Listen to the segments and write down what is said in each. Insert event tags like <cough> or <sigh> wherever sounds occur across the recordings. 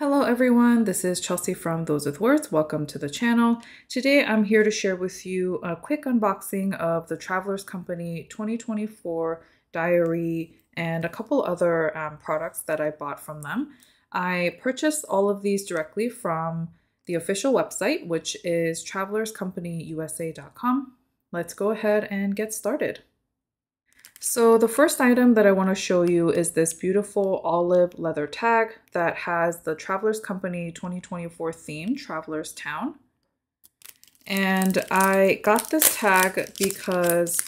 Hello everyone, this is Chelsea from Those with Words. Welcome to the channel. Today I'm here to share with you a quick unboxing of the Travelers Company 2024 diary and a couple other um, products that I bought from them. I purchased all of these directly from the official website, which is travelerscompanyusa.com. Let's go ahead and get started. So the first item that I want to show you is this beautiful olive leather tag that has the Travelers Company 2024 theme, Travelers Town. And I got this tag because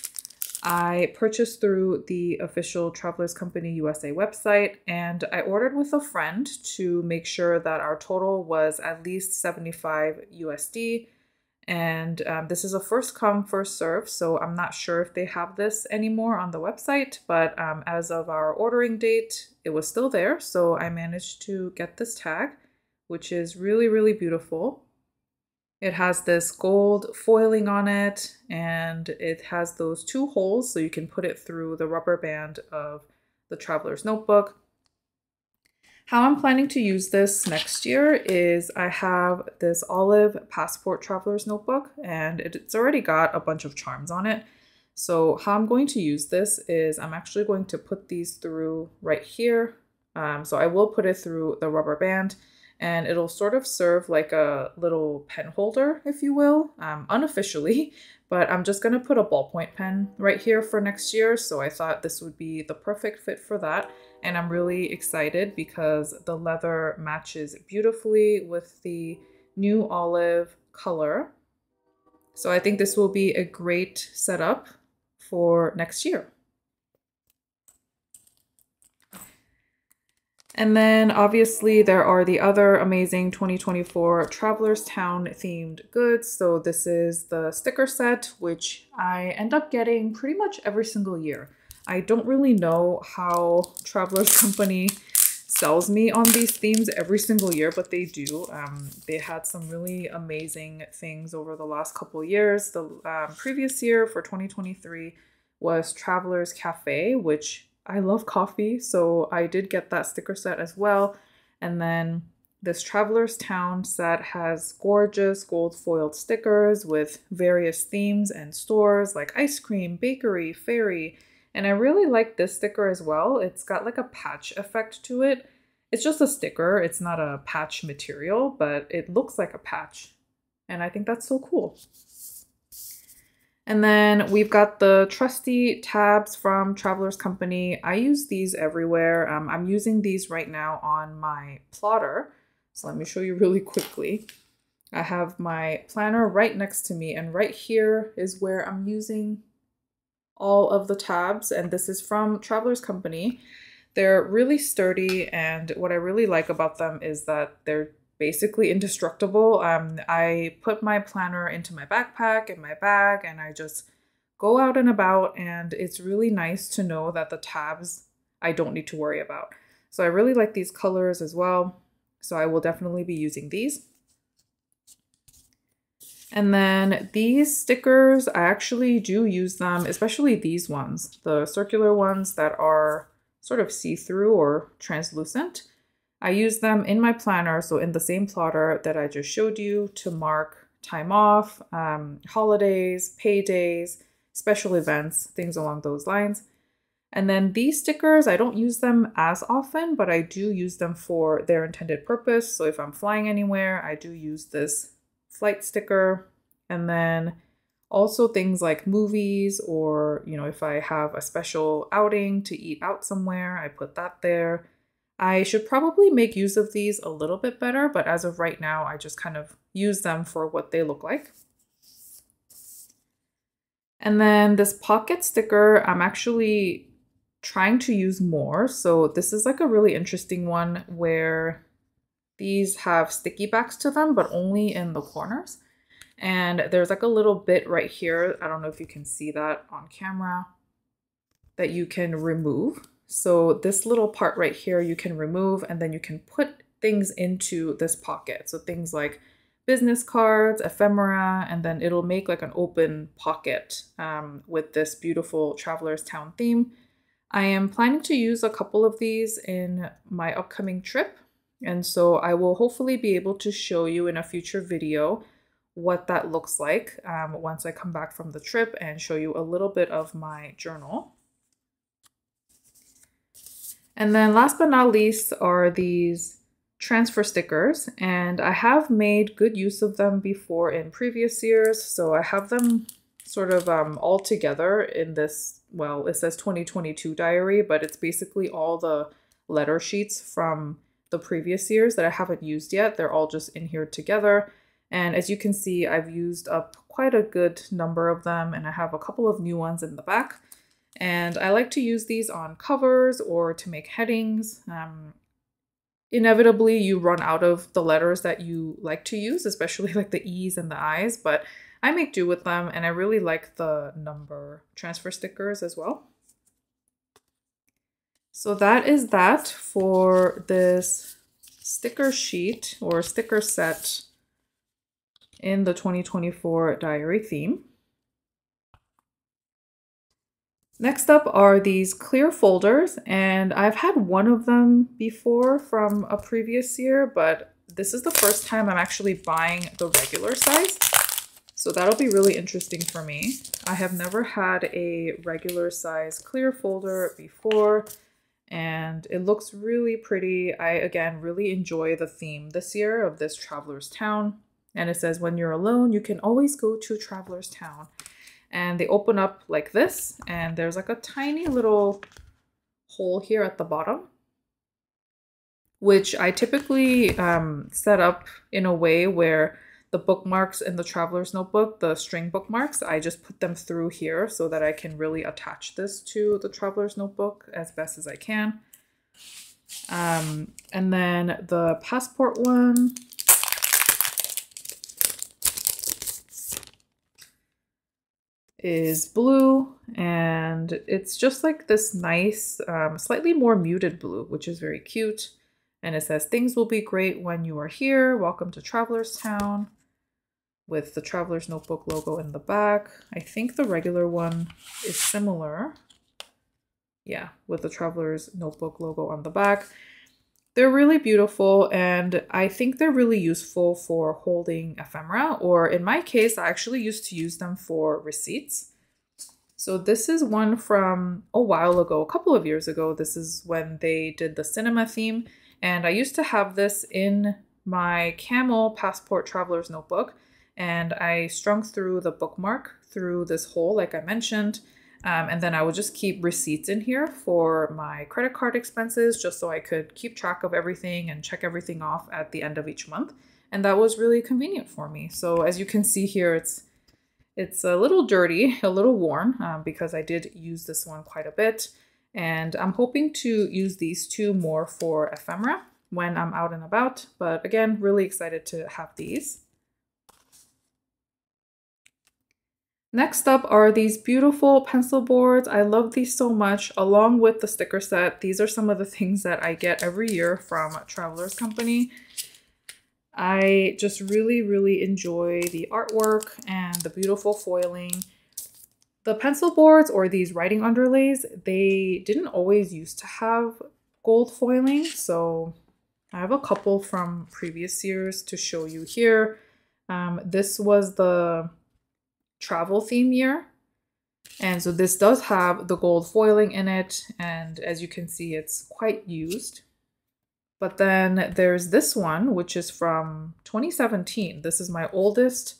I purchased through the official Travelers Company USA website and I ordered with a friend to make sure that our total was at least 75 USD and um, this is a first come, first serve, so I'm not sure if they have this anymore on the website, but um, as of our ordering date, it was still there. So I managed to get this tag, which is really, really beautiful. It has this gold foiling on it, and it has those two holes so you can put it through the rubber band of the traveler's notebook. How I'm planning to use this next year is I have this olive passport traveler's notebook and it's already got a bunch of charms on it. So how I'm going to use this is I'm actually going to put these through right here. Um, so I will put it through the rubber band and it'll sort of serve like a little pen holder, if you will, um, unofficially, <laughs> but I'm just gonna put a ballpoint pen right here for next year. So I thought this would be the perfect fit for that. And I'm really excited because the leather matches beautifully with the new olive color. So I think this will be a great setup for next year. And then obviously there are the other amazing 2024 Travelers Town themed goods. So this is the sticker set, which I end up getting pretty much every single year. I don't really know how Travelers <laughs> Company sells me on these themes every single year, but they do. Um, they had some really amazing things over the last couple years. The um, previous year for 2023 was Travelers Cafe, which I love coffee, so I did get that sticker set as well. And then this Travelers Town set has gorgeous gold foiled stickers with various themes and stores like ice cream, bakery, fairy. and I really like this sticker as well. It's got like a patch effect to it. It's just a sticker. It's not a patch material, but it looks like a patch. And I think that's so cool. And then we've got the trusty tabs from Travelers Company. I use these everywhere. Um, I'm using these right now on my plotter. So let me show you <laughs> really quickly. I have my planner right next to me and right here is where I'm using all of the tabs and this is from Travelers Company. They're really sturdy and what I really like about them is that they're basically indestructible. Um, I put my planner into my backpack and my bag and I just go out and about and it's really nice to know that the tabs I don't need to worry about. So I really like these colors as well. So I will definitely be using these. And then these stickers, I actually do use them, especially these ones, the circular ones that are sort of see-through or translucent. I use them in my planner, so in the same plotter that I just showed you to mark time off, um, holidays, paydays, special events, things along those lines. And then these stickers, I don't use them as often, but I do use them for their intended purpose. So if I'm flying anywhere, I do use this flight sticker. And then also things like movies or, you know, if I have a special outing to eat out somewhere, I put that there. I should probably make use of these a little bit better, but as of right now, I just kind of use them for what they look like. And then this pocket sticker, I'm actually trying to use more. So this is like a really interesting one where these have sticky backs to them, but only in the corners. And there's like a little bit right here. I don't know if you can see that on camera that you can remove. So this little part right here, you can remove and then you can put things into this pocket. So things like business cards, ephemera, and then it'll make like an open pocket um, with this beautiful Traveler's Town theme. I am planning to use a couple of these in my upcoming trip And so I will hopefully be able to show you in a future video what that looks like um, once I come back from the trip and show you a little bit of my journal. And then last but not least are these transfer stickers and I have made good use of them before in previous years. So I have them sort of um, all together in this, well, it says 2022 diary, but it's basically all the letter sheets from the previous years that I haven't used yet. They're all just in here together. And as you can see, I've used up quite a good number of them and I have a couple of new ones in the back. And I like to use these on covers or to make headings. Um, inevitably, you run out of the letters that you like to use, especially <laughs> like the E's and the I's, but I make do with them and I really like the number transfer stickers as well. So that is that for this sticker sheet or sticker set in the 2024 diary theme. Next up are these clear folders, and I've had one of them before from a previous year, but this is the first time I'm actually buying the regular size. So that'll be really interesting for me. I have never had a regular size clear folder before, and it looks really pretty. I, again, really enjoy the theme this year of this Traveler's Town. And it says, when you're alone, you can always go to Traveler's Town and they open up like this and there's like a tiny little hole here at the bottom which I typically um, set up in a way where the bookmarks in the traveler's notebook, the string bookmarks, I just put them through here so that I can really attach this to the traveler's notebook as best as I can. Um, and then the passport one, is blue and it's just like this nice, um, slightly more muted blue, which is very cute. And it says, things will be great when you are here. Welcome to Traveler's Town with the Traveler's Notebook logo in the back. I think the regular one is similar. Yeah, with the Traveler's Notebook logo on the back. They're really beautiful and I think they're really useful for holding ephemera or in my case, I actually used to use them for receipts. So this is one from a while ago, a couple of years ago. This is when they did the cinema theme and I used to have this in my Camel Passport Traveler's Notebook and I strung through the bookmark through this hole like I mentioned um, and then I would just keep receipts in here for my credit card expenses, just so I could keep track of everything and check everything off at the end of each month. And that was really convenient for me. So as you can see here, it's it's a little dirty, a little worn, um, because I did use this one quite a bit. And I'm hoping to use these two more for ephemera when I'm out and about. But again, really excited to have these. Next up are these beautiful pencil boards. I love these so much, along with the sticker set. These are some of the <laughs> things that I get every year from Traveler's Company. I just really, really enjoy the artwork and the beautiful foiling. The pencil boards or these writing underlays, they didn't always used to have gold foiling, so I have a couple from previous years to show you here. Um, this was the travel theme year. And so this does have the gold foiling in it. And as you can see, it's quite used. But then there's this one, which is from 2017. This is my oldest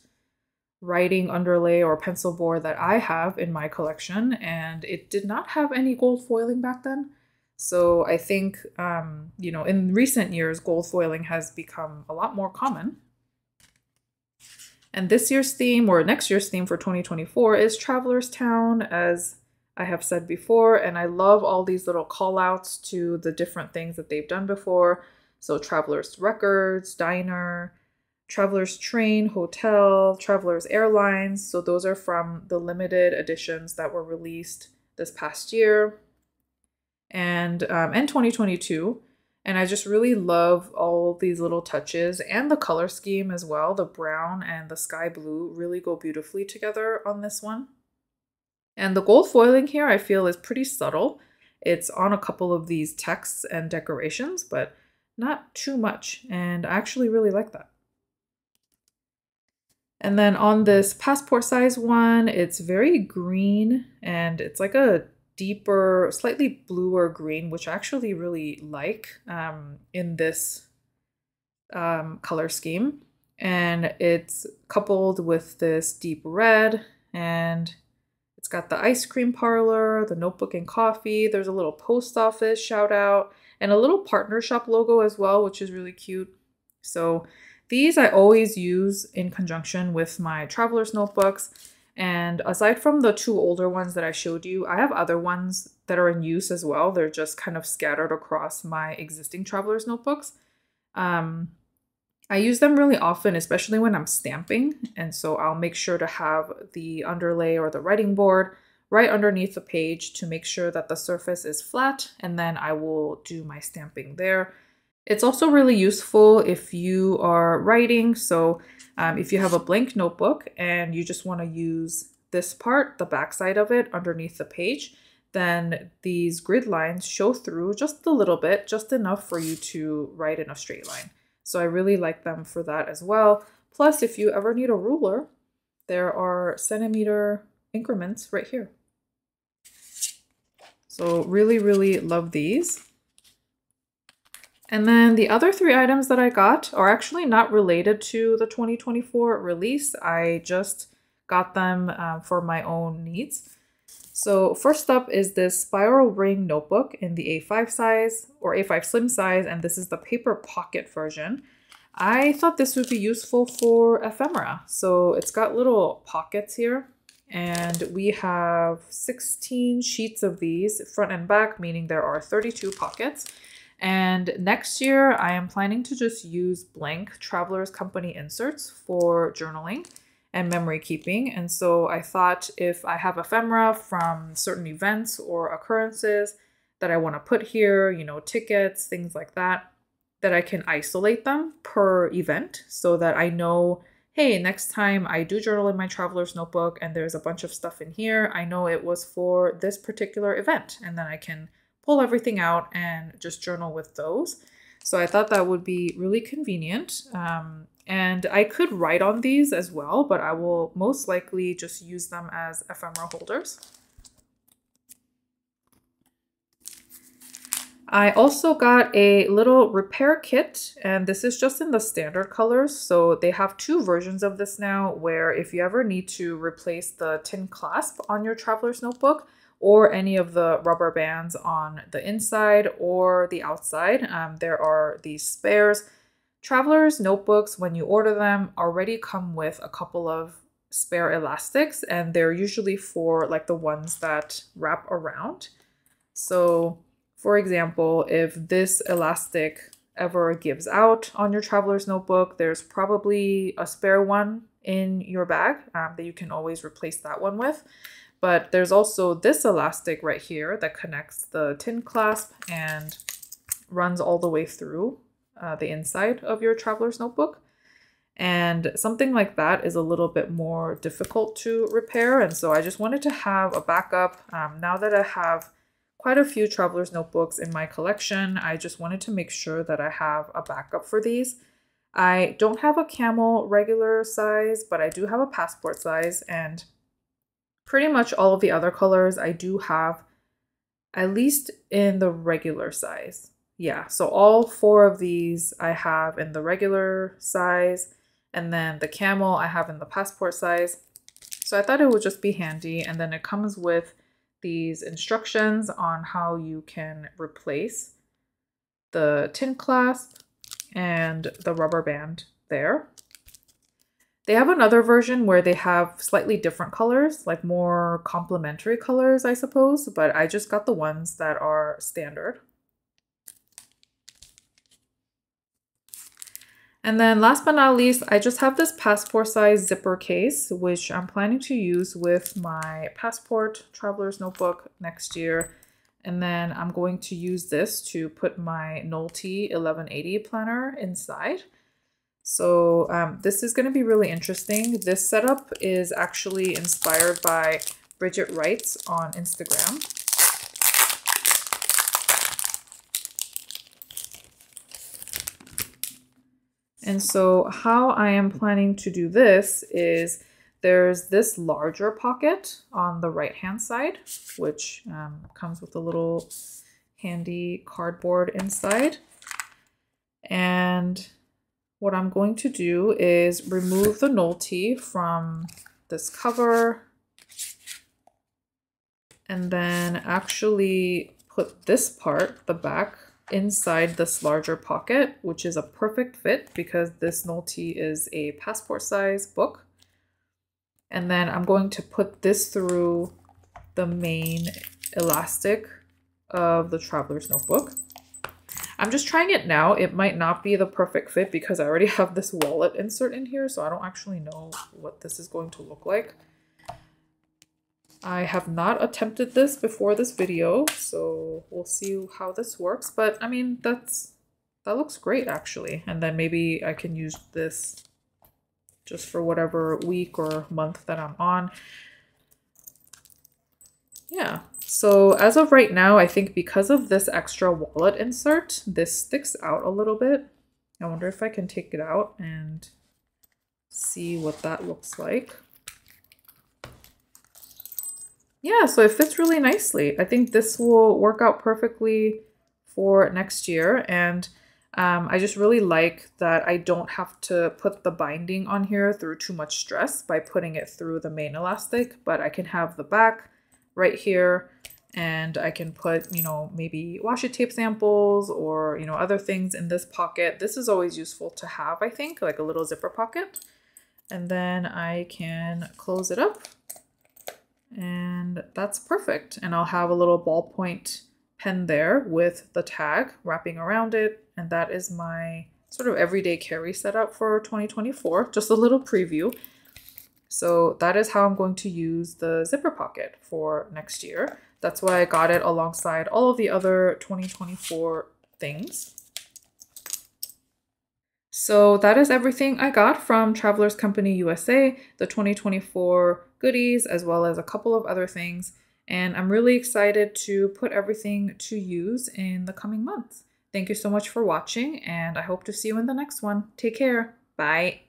writing underlay or pencil board that I have in my collection. And it did not have any gold foiling back then. So I think, um, you know, in recent years, gold foiling has become a lot more common. And this year's theme, or next year's theme for 2024, is Traveler's Town, as I have said before. And I love all these little call outs to the different things that they've done before. So, Traveler's Records, Diner, Traveler's Train, Hotel, Traveler's Airlines. So, those are from the limited editions that were released this past year and um, and 2022 and I just really love all these little touches and the color scheme as well. The brown and the sky blue really go beautifully together on this one. And the gold foiling here I feel is pretty subtle. It's on a couple of these texts and decorations, but not too much. And I actually really like that. And then on this passport size one, it's very green and it's like a deeper, slightly bluer green, which I actually really like um, in this um, color scheme. And it's coupled with this deep red and it's got the ice cream parlor, the notebook and coffee. There's a little post office shout out and a little partner shop logo as well, which is really cute. So these I always use in conjunction with my traveler's notebooks. And aside from the two older ones that I showed you, I have other ones that are in use as well. They're just kind of scattered across my existing traveler's notebooks. Um, I use them really often, especially when I'm stamping. And so I'll make sure to have the underlay or the writing board right underneath the page to make sure that the surface is flat. And then I will do my stamping there. It's also really useful if you are writing. So um, if you have a blank notebook and you just want to use this part, the backside of it underneath the page, then these grid lines show through just a little bit, just enough for you to write in a straight line. So I really like them for that as well. Plus, if you ever need a ruler, there are centimeter increments right here. So really, really love these. And then the other three items that I got are actually not related to the 2024 release. I just got them um, for my own needs. So first up is this spiral ring notebook in the A5 size or A5 slim size, and this is the paper pocket version. I thought this would be useful for ephemera. So it's got little pockets here and we have 16 sheets of these front and back, meaning there are 32 pockets. And next year, I am planning to just use blank Traveler's Company inserts for journaling and memory keeping. And so I thought if I have ephemera from certain events or occurrences that I want to put here, you know, tickets, things like that, that I can isolate them per event so that I know, hey, next time I do journal in my traveler's notebook and there's a bunch of stuff in here, I know it was for this particular event. And then I can pull everything out and just journal with those. So I thought that would be really convenient. Um, and I could write on these as well, but I will most likely just use them as ephemera holders. I also got a little repair kit, and this is just in the standard colors. So they have two versions of this now, where if you ever need to replace the tin clasp on your traveler's notebook, or any of the rubber bands on the inside or the outside. Um, there are these spares. Traveler's notebooks, when you order them, already come with a couple of spare elastics, and they're usually for like the ones that wrap around. So, for example, if this elastic ever gives out on your traveler's notebook, there's probably a spare one in your bag um, that you can always replace that one with. But there's also this elastic right here that connects the tin clasp and runs all the way through uh, the inside of your traveler's notebook. And something like that is a little bit more difficult to repair. And so I just wanted to have a backup. Um, now that I have quite a few traveler's notebooks in my collection, I just wanted to make sure that I have a backup for these. I don't have a camel regular size, but I do have a passport size. And pretty much all of the other colors I do have at least in the regular size. Yeah, so all four of these I have in the regular size and then the camel I have in the passport size. So I thought it would just be handy and then it comes with these instructions on how you can replace the tin clasp and the rubber band there. They have another version where they have slightly different colors, like more complementary colors, I suppose, but I just got the ones that are standard. And then last but not least, I just have this passport size zipper case, which I'm planning to use with my passport traveler's notebook next year. And then I'm going to use this to put my Nolty 1180 planner inside. So um, this is going to be really interesting. This setup is actually inspired by Bridget Writes on Instagram. And so how I am planning to do this is there's this larger pocket on the right hand side, which um, comes with a little handy cardboard inside. And what I'm going to do is remove the Nolty from this cover and then actually put this part, the back, inside this larger pocket, which is a perfect fit because this Nolty is a passport size book. And then I'm going to put this through the main elastic of the Traveler's Notebook. I'm just trying it now. It might not be the perfect fit because I already <laughs> have this wallet insert in here, so I don't actually know what this is going to look like. I have not attempted this before this video, so we'll see how this works. But I mean, that's that looks great actually. And then maybe I can use this just for whatever week or month that I'm on. Yeah, so as of right now, I think because of this extra wallet insert, this sticks out a little bit. I wonder if I can take it out and see what that looks like yeah, so it fits really nicely. I think this will work out perfectly for next year. And um, I just really like that I don't have to put the binding on here through too much stress by putting it through the main elastic, but I can have the back right here and I can put, you know, maybe washi tape samples or, you know, other things in this pocket. This is always useful to have, I think, like a little zipper pocket. And then I can close it up and that's perfect. And I'll have a little ballpoint pen there with the tag wrapping around it. And that is my sort of everyday carry setup for 2024. Just a little preview. So that is how I'm going to use the zipper pocket for next year. That's why I got it alongside all of the other 2024 things. So that is everything I got from Travelers Company USA, the 2024 goodies, as well as a couple of other things. And I'm really excited to put everything to use in the coming months. Thank you so much for watching, and I hope to see you in the next one. Take care. Bye.